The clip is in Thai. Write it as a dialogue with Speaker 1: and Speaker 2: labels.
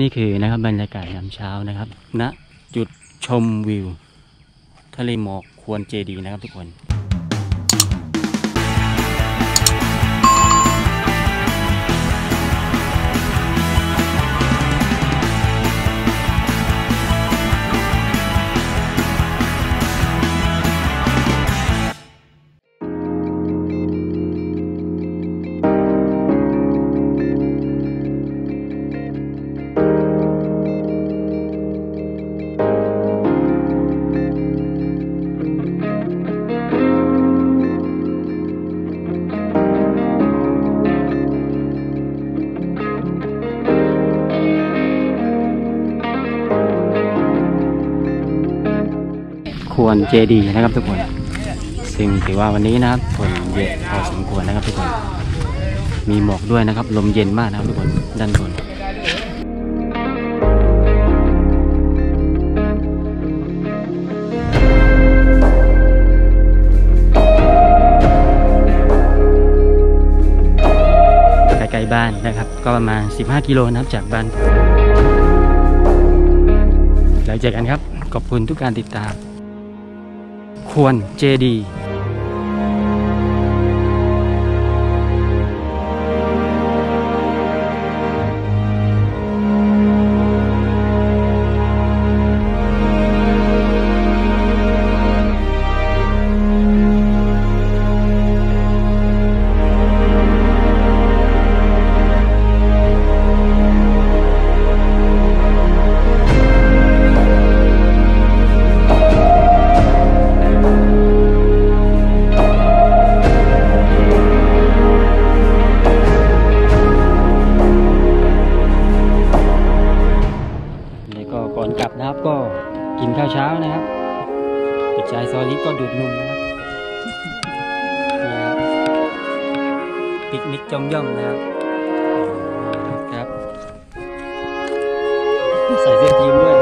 Speaker 1: นี่คือนะครับบรรยากาศยามเช้านะครับณจุดชมวิว ทะเลหมอกควรเจดีนะครับทุกคน ควรเจดีย์นะครับทุกคน ซึ่งถือว่าวันนี้นะครับฝนเยอะพอสมควรนะครับทุกคน มีหมอกด้วยนะครับ ลมเย็นมากนะครับทุกคน ด้านบนใกล้ๆบ้านนะครับ ก็ประมาณ 15 กิโลนะครับจากบ้านแล้วเจอกันครับ ขอบคุณทุกการติดตาม ควรเจดีนี่ กลับนะครับ ก็กินข้าวเช้านะครับปิด็กชายซอลิก็ดูดนมนะครับปิกนิกจอมย่อมนะครับครับ ใส่เสื้อทีมด้วย